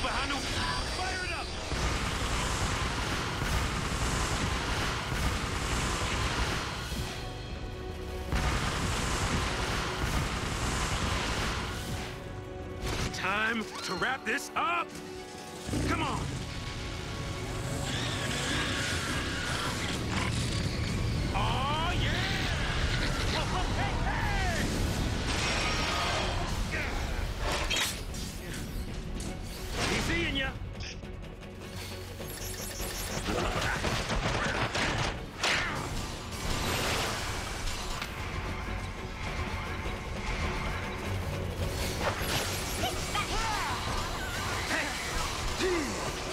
behind him. Fire it up. Time to wrap this up. Come on. Team.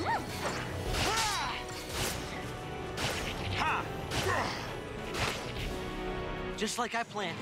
Woo! Just like I planned.